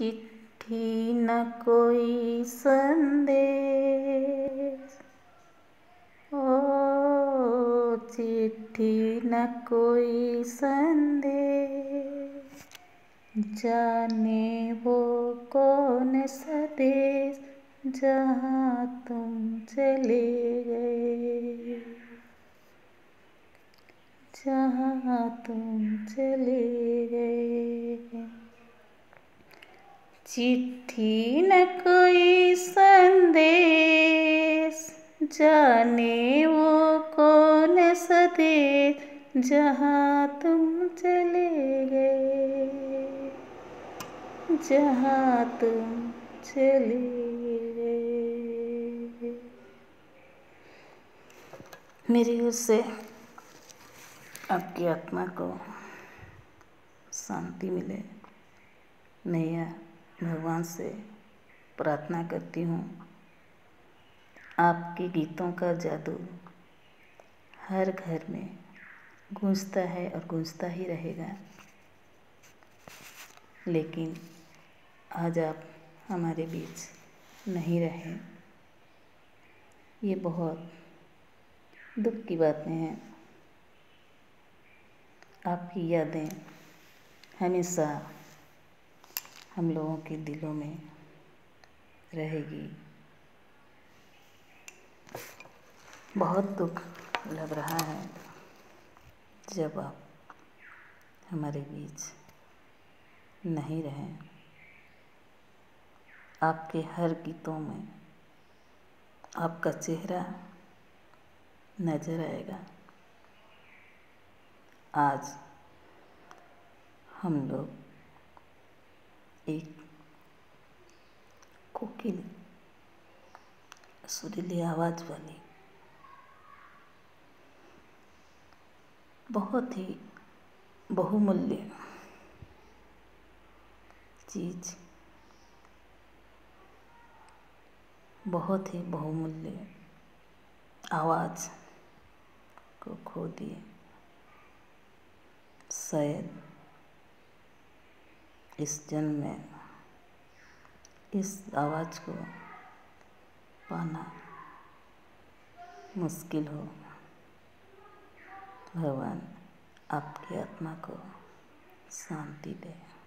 चिट्ठी न कोई संदेश। ओ, चिट्ठी न कोई संदेश। जाने वो कौन सा देश जहाँ तुम चले गए। जहाँ तुम चले गए। चिट्ठी न कोई संदेश, जाने वो कौन सदे जहाँ तुम चले गए, जहाँ तुम चले गए। मेरी से आपकी आत्मा को शांति मिले, नैया भगवान से प्रार्थना करती हूँ। आपके गीतों का जादू हर घर में गूंजता है और गूंजता ही रहेगा। लेकिन आज आप हमारे बीच नहीं रहे। ये बहुत दुख की बातें हैं। आपकी यादें हमेशा हम लोगों के दिलों में रहेगी। बहुत दुख लग रहा है जब आप हमारे बीच नहीं रहे। आपके हर गीतों में आपका चेहरा नज़र आएगा। आज हम लोग एक कोकिल सुरीली आवाज़ वाली बहुत ही बहुमूल्य चीज़. बहुत ही बहुमूल्य आवाज़ को खो दिए. शायद इस जन्म में, इस आवाज़ को पाना मुश्किल हो। भगवान आपकी आत्मा को शांति दे।